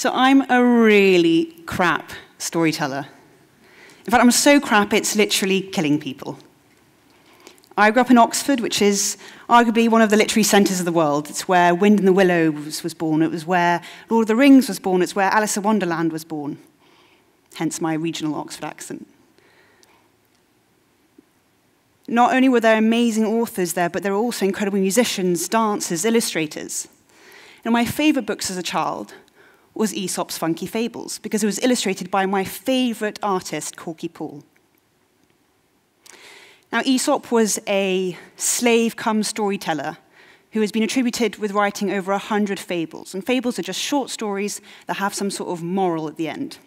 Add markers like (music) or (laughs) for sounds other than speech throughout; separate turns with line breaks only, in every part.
So I'm a really crap storyteller. In fact, I'm so crap, it's literally killing people. I grew up in Oxford, which is arguably one of the literary centres of the world. It's where Wind in the Willows was born. It was where Lord of the Rings was born. It's where Alice in Wonderland was born. Hence my regional Oxford accent. Not only were there amazing authors there, but there were also incredible musicians, dancers, illustrators. And my favourite books as a child was Aesop's Funky Fables, because it was illustrated by my favourite artist, Korky Paul. Now, Aesop was a slave come storyteller who has been attributed with writing over 100 fables. And fables are just short stories that have some sort of moral at the end.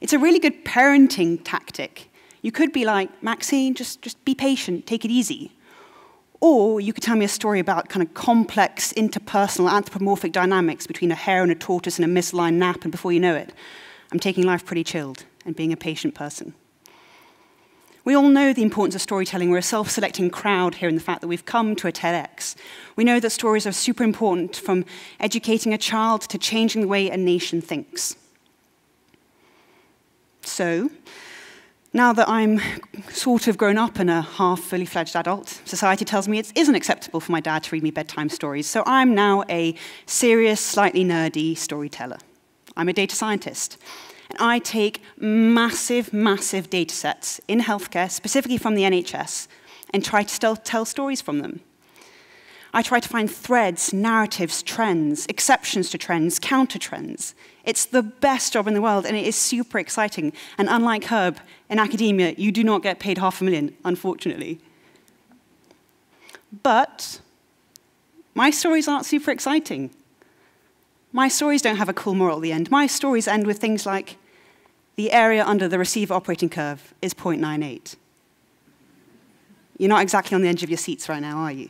It's a really good parenting tactic. You could be like, Maxine, just, just be patient, take it easy. Or you could tell me a story about kind of complex interpersonal anthropomorphic dynamics between a hare and a tortoise and a misaligned nap, and before you know it, I'm taking life pretty chilled and being a patient person. We all know the importance of storytelling. We're a self selecting crowd here in the fact that we've come to a TEDx. We know that stories are super important from educating a child to changing the way a nation thinks. So, now that I'm sort of grown up and a half fully fledged adult, society tells me it isn't acceptable for my dad to read me bedtime stories. So I'm now a serious, slightly nerdy storyteller. I'm a data scientist. And I take massive, massive data sets in healthcare, specifically from the NHS, and try to tell stories from them. I try to find threads, narratives, trends, exceptions to trends, counter trends. It's the best job in the world, and it is super exciting. And unlike Herb, in academia, you do not get paid half a million, unfortunately. But my stories aren't super exciting. My stories don't have a cool moral at the end. My stories end with things like the area under the receiver operating curve is 0.98. You're not exactly on the edge of your seats right now, are you?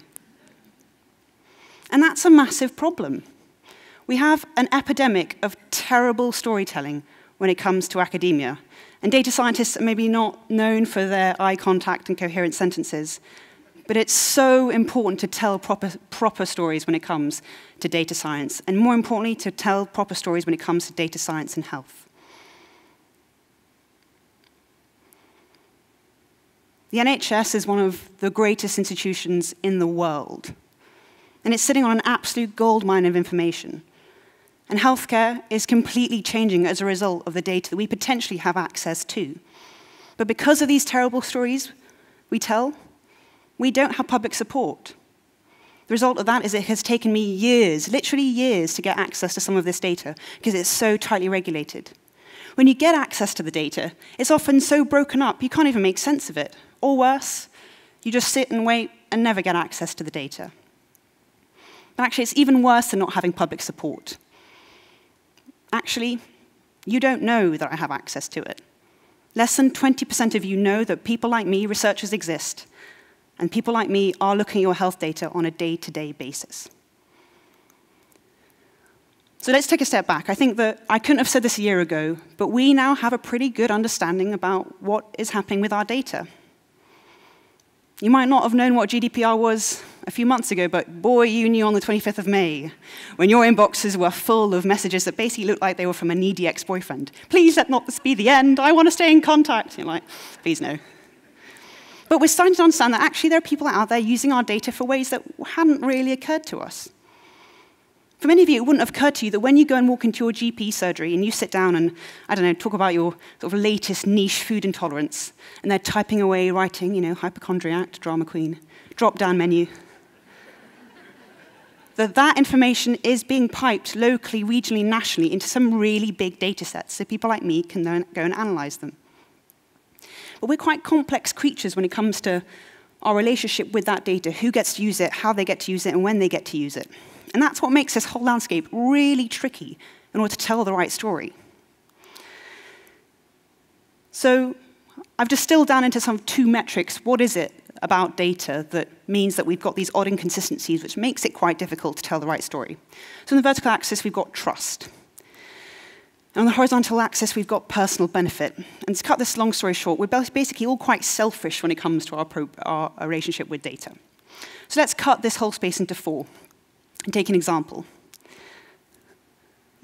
And that's a massive problem. We have an epidemic of terrible storytelling when it comes to academia. And data scientists are maybe not known for their eye contact and coherent sentences, but it's so important to tell proper, proper stories when it comes to data science, and more importantly, to tell proper stories when it comes to data science and health. The NHS is one of the greatest institutions in the world, and it's sitting on an absolute goldmine of information. And healthcare is completely changing as a result of the data that we potentially have access to. But because of these terrible stories we tell, we don't have public support. The result of that is it has taken me years, literally years, to get access to some of this data because it's so tightly regulated. When you get access to the data, it's often so broken up you can't even make sense of it. Or worse, you just sit and wait and never get access to the data. But actually, it's even worse than not having public support actually, you don't know that I have access to it. Less than 20% of you know that people like me, researchers, exist, and people like me are looking at your health data on a day-to-day -day basis. So let's take a step back. I think that I couldn't have said this a year ago, but we now have a pretty good understanding about what is happening with our data. You might not have known what GDPR was a few months ago, but boy, you knew on the 25th of May, when your inboxes were full of messages that basically looked like they were from a needy ex-boyfriend. Please let not this be the end. I want to stay in contact. You're like, please no. But we're starting to understand that actually there are people out there using our data for ways that hadn't really occurred to us. For many of you, it wouldn't have occurred to you that when you go and walk into your GP surgery and you sit down and, I don't know, talk about your sort of latest niche food intolerance, and they're typing away, writing, you know, hypochondriac, drama queen, drop down menu, that that information is being piped locally, regionally, nationally into some really big data sets so people like me can then go and analyze them. But we're quite complex creatures when it comes to our relationship with that data, who gets to use it, how they get to use it, and when they get to use it. And that's what makes this whole landscape really tricky in order to tell the right story. So I've distilled down into some two metrics. What is it about data that means that we've got these odd inconsistencies, which makes it quite difficult to tell the right story? So on the vertical axis, we've got trust. And on the horizontal axis, we've got personal benefit. And to cut this long story short, we're basically all quite selfish when it comes to our, our relationship with data. So let's cut this whole space into four and take an example.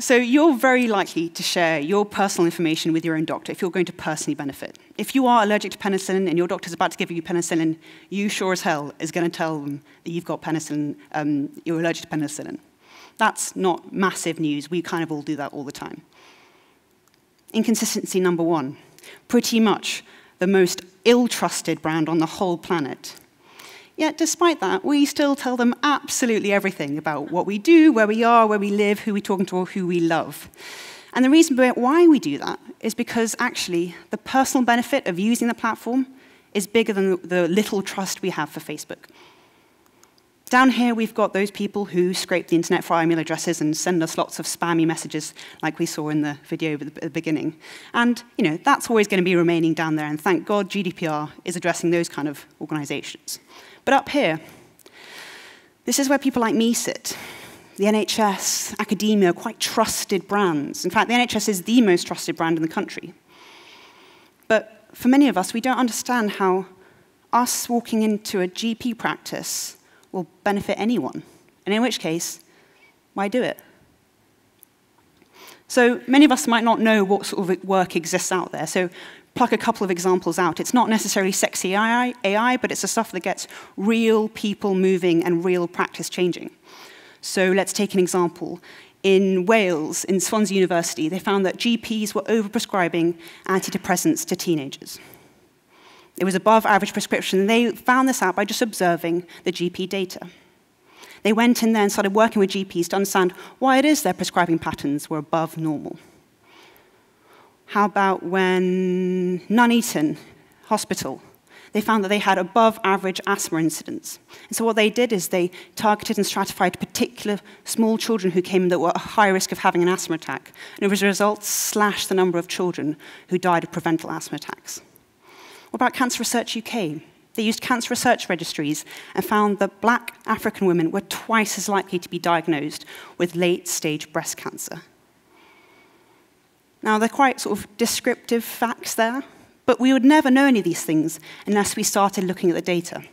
So you're very likely to share your personal information with your own doctor if you're going to personally benefit. If you are allergic to penicillin and your doctor's about to give you penicillin, you sure as hell is going to tell them that you've got penicillin, um, you're allergic to penicillin. That's not massive news. We kind of all do that all the time. Inconsistency number one. Pretty much the most ill-trusted brand on the whole planet Yet, despite that, we still tell them absolutely everything about what we do, where we are, where we live, who we're talking to, or who we love. And the reason why we do that is because actually the personal benefit of using the platform is bigger than the little trust we have for Facebook. Down here, we've got those people who scrape the internet for our email addresses and send us lots of spammy messages, like we saw in the video at the beginning. And you know, that's always going to be remaining down there, and thank God GDPR is addressing those kind of organizations. But up here, this is where people like me sit. The NHS, academia, quite trusted brands. In fact, the NHS is the most trusted brand in the country. But for many of us, we don't understand how us walking into a GP practice will benefit anyone. And in which case, why do it? So many of us might not know what sort of work exists out there. So pluck a couple of examples out. It's not necessarily sexy AI, AI, but it's the stuff that gets real people moving and real practice changing. So let's take an example. In Wales, in Swansea University, they found that GPs were overprescribing antidepressants to teenagers. It was above average prescription. They found this out by just observing the GP data. They went in there and started working with GPs to understand why it is their prescribing patterns were above normal. How about when Nuneaton Hospital, they found that they had above average asthma incidence. And so what they did is they targeted and stratified particular small children who came that were at high risk of having an asthma attack. And as a result, slashed the number of children who died of preventable asthma attacks. What about Cancer Research UK? They used cancer research registries and found that black African women were twice as likely to be diagnosed with late stage breast cancer. Now, they're quite sort of descriptive facts there, but we would never know any of these things unless we started looking at the data.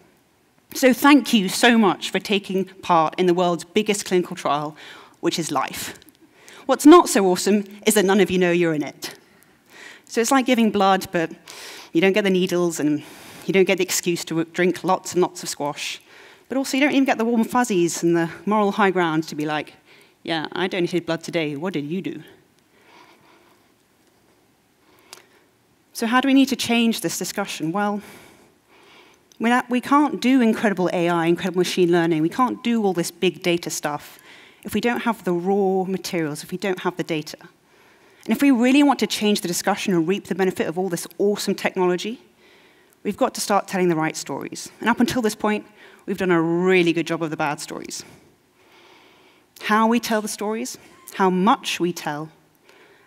So thank you so much for taking part in the world's biggest clinical trial, which is life. What's not so awesome is that none of you know you're in it. So it's like giving blood, but you don't get the needles and you don't get the excuse to drink lots and lots of squash. But also, you don't even get the warm fuzzies and the moral high ground to be like, yeah, I donated blood today. What did you do? So, how do we need to change this discussion? Well, we can't do incredible AI, incredible machine learning. We can't do all this big data stuff if we don't have the raw materials, if we don't have the data. And if we really want to change the discussion and reap the benefit of all this awesome technology, we've got to start telling the right stories. And up until this point, we've done a really good job of the bad stories. How we tell the stories, how much we tell,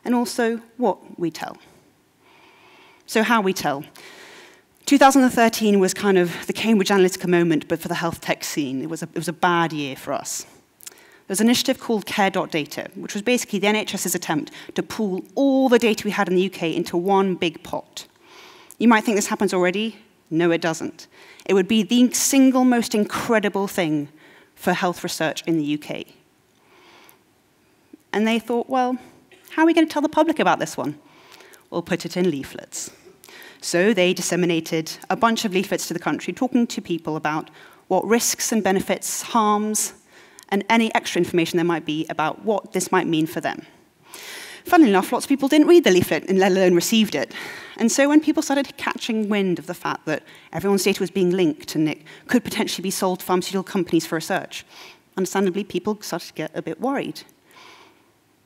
and also what we tell. So how we tell. 2013 was kind of the Cambridge Analytica moment, but for the health tech scene. It was a, it was a bad year for us. Was an initiative called Care.data, which was basically the NHS's attempt to pool all the data we had in the UK into one big pot. You might think this happens already. No, it doesn't. It would be the single most incredible thing for health research in the UK. And they thought, well, how are we going to tell the public about this one? We'll put it in leaflets. So they disseminated a bunch of leaflets to the country talking to people about what risks and benefits, harms, and any extra information there might be about what this might mean for them. Funnily enough, lots of people didn't read the leaflet and let alone received it. And so when people started catching wind of the fact that everyone's data was being linked and it could potentially be sold to pharmaceutical companies for research, understandably, people started to get a bit worried.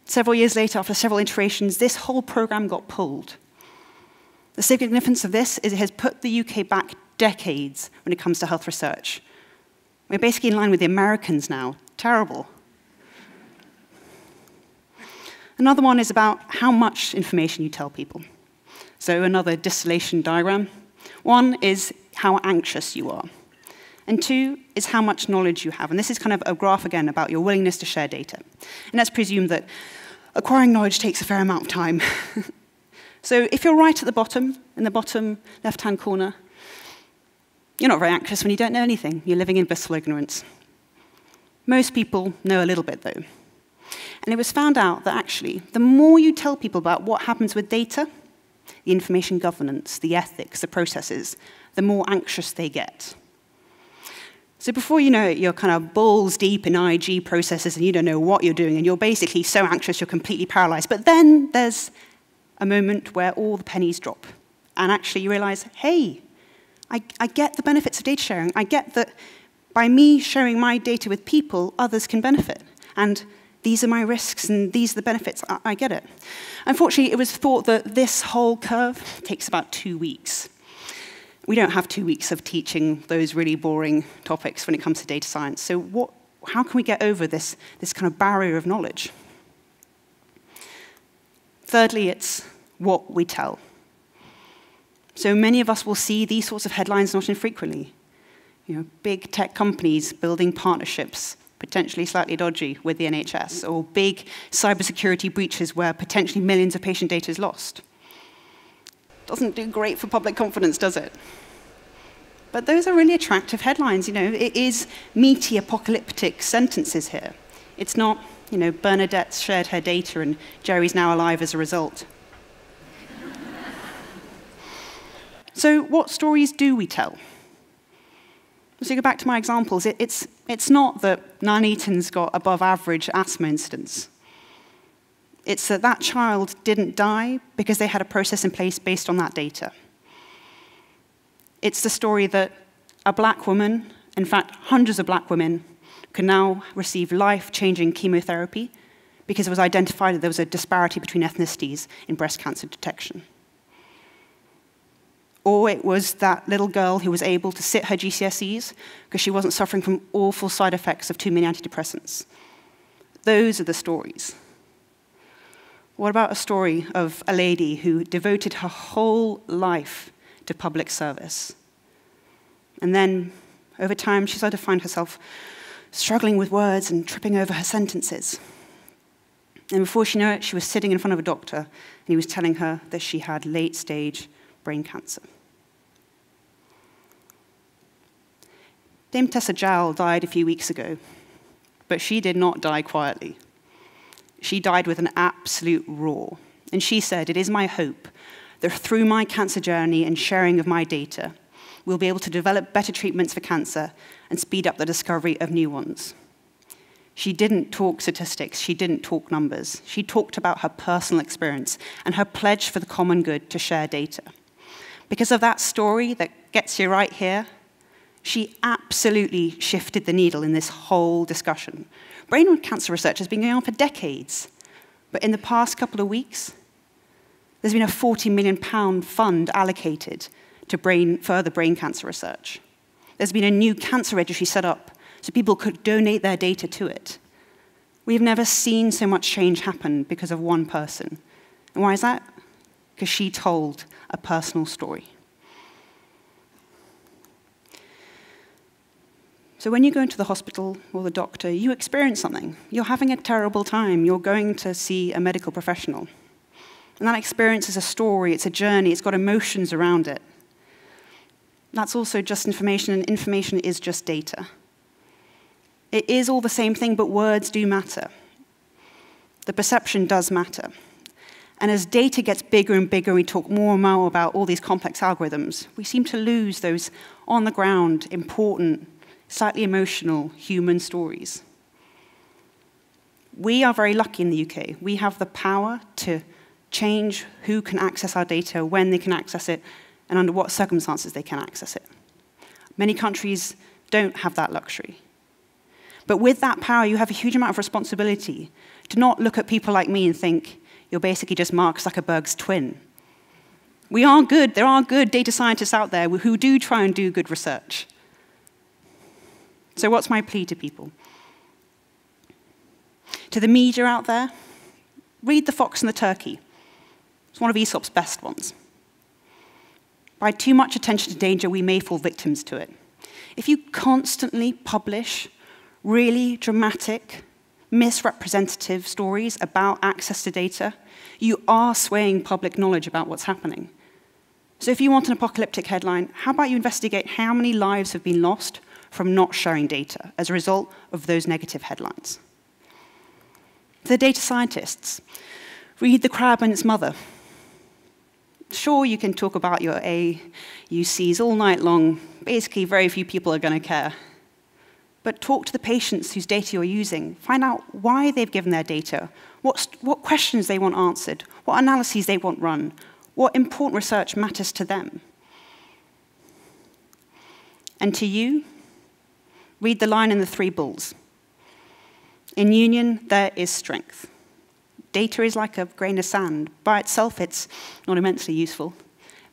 Several years later, after several iterations, this whole program got pulled. The significance of this is it has put the UK back decades when it comes to health research. We're basically in line with the Americans now. Terrible. Another one is about how much information you tell people. So another distillation diagram. One is how anxious you are. And two is how much knowledge you have. And this is kind of a graph again about your willingness to share data. And let's presume that acquiring knowledge takes a fair amount of time. (laughs) So if you're right at the bottom, in the bottom left-hand corner, you're not very anxious when you don't know anything. You're living in blissful ignorance. Most people know a little bit, though. And it was found out that actually, the more you tell people about what happens with data, the information governance, the ethics, the processes, the more anxious they get. So before you know it, you're kind of balls deep in IG processes and you don't know what you're doing, and you're basically so anxious you're completely paralyzed. But then there's a moment where all the pennies drop, and actually you realize, hey, I, I get the benefits of data sharing. I get that by me sharing my data with people, others can benefit. And these are my risks and these are the benefits. I, I get it. Unfortunately, it was thought that this whole curve takes about two weeks. We don't have two weeks of teaching those really boring topics when it comes to data science. So what, how can we get over this, this kind of barrier of knowledge? Thirdly, it's what we tell. So many of us will see these sorts of headlines not infrequently. You know, big tech companies building partnerships, potentially slightly dodgy, with the NHS, or big cybersecurity breaches where potentially millions of patient data is lost. Doesn't do great for public confidence, does it? But those are really attractive headlines. You know, it is meaty apocalyptic sentences here. It's not, you know, Bernadette shared her data and Jerry's now alive as a result. (laughs) so what stories do we tell? So go back to my examples. It, it's, it's not that Nuneaton's got above average asthma incidence. It's that that child didn't die because they had a process in place based on that data. It's the story that a black woman, in fact, hundreds of black women, can now receive life-changing chemotherapy because it was identified that there was a disparity between ethnicities in breast cancer detection or it was that little girl who was able to sit her GCSEs because she wasn't suffering from awful side effects of too many antidepressants. Those are the stories. What about a story of a lady who devoted her whole life to public service? And then, over time, she started to find herself struggling with words and tripping over her sentences. And before she knew it, she was sitting in front of a doctor, and he was telling her that she had late stage brain cancer. Dame Tessa Jowell died a few weeks ago, but she did not die quietly. She died with an absolute roar. And she said, It is my hope that through my cancer journey and sharing of my data, we'll be able to develop better treatments for cancer and speed up the discovery of new ones. She didn't talk statistics, she didn't talk numbers. She talked about her personal experience and her pledge for the common good to share data. Because of that story that gets you right here, she absolutely shifted the needle in this whole discussion. Brain cancer research has been going on for decades, but in the past couple of weeks, there's been a 40 million pound fund allocated to brain, further brain cancer research. There's been a new cancer registry set up so people could donate their data to it. We've never seen so much change happen because of one person. And why is that? Because she told a personal story. So when you go into the hospital or the doctor, you experience something. You're having a terrible time. You're going to see a medical professional. And that experience is a story, it's a journey, it's got emotions around it. That's also just information, and information is just data. It is all the same thing, but words do matter. The perception does matter. And as data gets bigger and bigger, we talk more and more about all these complex algorithms, we seem to lose those on the ground, important, slightly emotional human stories. We are very lucky in the UK. We have the power to change who can access our data, when they can access it, and under what circumstances they can access it. Many countries don't have that luxury. But with that power, you have a huge amount of responsibility to not look at people like me and think, you're basically just Mark Zuckerberg's twin. We are good. There are good data scientists out there who do try and do good research. So, what's my plea to people? To the media out there, read The Fox and the Turkey. It's one of Aesop's best ones. By too much attention to danger, we may fall victims to it. If you constantly publish really dramatic, misrepresentative stories about access to data, you are swaying public knowledge about what's happening. So if you want an apocalyptic headline, how about you investigate how many lives have been lost from not sharing data as a result of those negative headlines. the data scientists, read The Crab and Its Mother. Sure, you can talk about your AUCs all night long. Basically, very few people are going to care. But talk to the patients whose data you're using. Find out why they've given their data, what, what questions they want answered, what analyses they want run, what important research matters to them. And to you, read the Lion in the three bulls. In union, there is strength. Data is like a grain of sand. By itself, it's not immensely useful.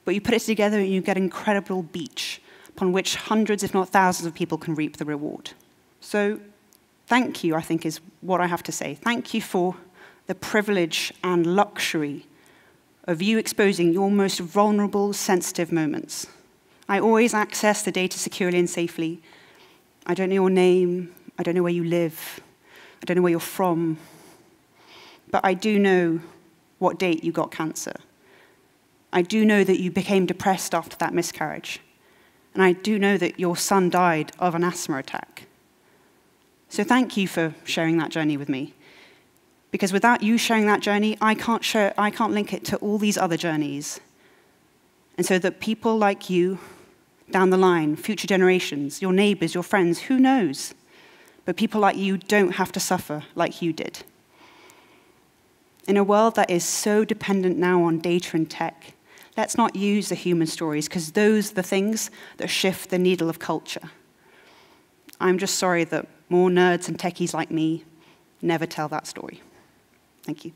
But you put it together and you get an incredible beach upon which hundreds, if not thousands, of people can reap the reward. So, thank you, I think, is what I have to say. Thank you for the privilege and luxury of you exposing your most vulnerable, sensitive moments. I always access the data securely and safely. I don't know your name. I don't know where you live. I don't know where you're from. But I do know what date you got cancer. I do know that you became depressed after that miscarriage. And I do know that your son died of an asthma attack. So thank you for sharing that journey with me. Because without you sharing that journey, I can't, share, I can't link it to all these other journeys. And so that people like you down the line, future generations, your neighbors, your friends, who knows? But people like you don't have to suffer like you did. In a world that is so dependent now on data and tech, let's not use the human stories because those are the things that shift the needle of culture. I'm just sorry that more nerds and techies like me never tell that story. Thank you.